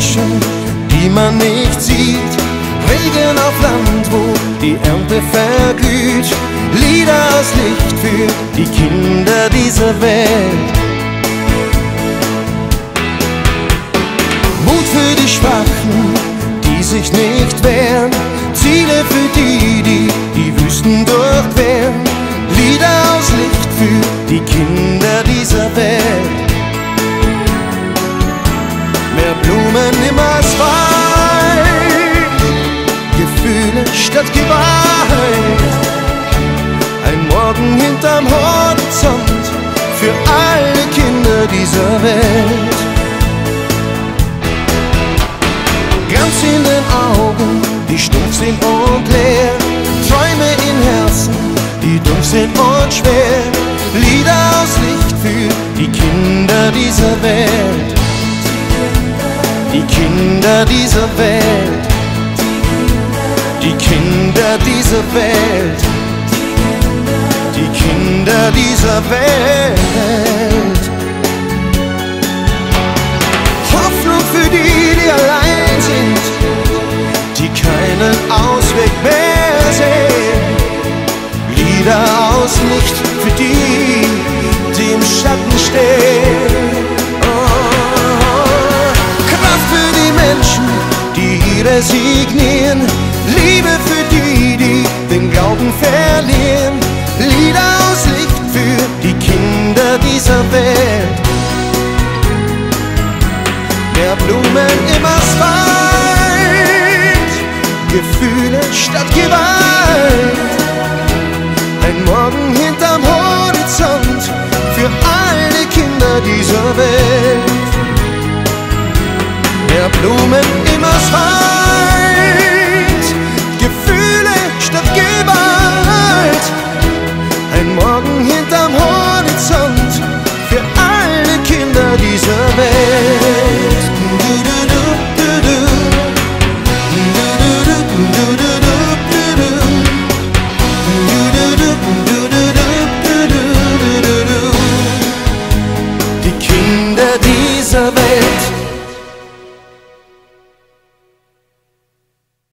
Menschen, die man nicht sieht. Regen auf Land, wo die Ernte verglüht. Lieder als Licht für die Kinder dieser Welt. Mut für die Schwachen, die sich nicht wehren. Ziele für die, die die Wüsten durchqueren. Lieder aus Licht für die Kinder dieser Welt. Blumen im Asphalt, Gefühle statt Gewalt. Ein Morgen hinterm Horizont für alle Kinder dieser Welt. Glanz in den Augen, die stumpf sind und leer. Träume in Herzen, die dumpf sind und schwer. Lieder aus Licht für die Kinder dieser Welt. Die Kinder dieser Welt. Die Kinder dieser Welt. Die Kinder dieser Welt. Hoffnung für die, die allein sind, die keinen Ausweg mehr sehen. Lieder aus Licht für die, die im Schatten stehen. Die resignieren. Liebe für die, die den Glauben verlieren. Lieder aus Licht für die Kinder dieser Welt. Mehr Blumen im Asphalt, Gefühle statt Gewalt. Ein Morgen hinterm Horizont für alle Kinder dieser Welt. Mehr Blumen im Asphalt.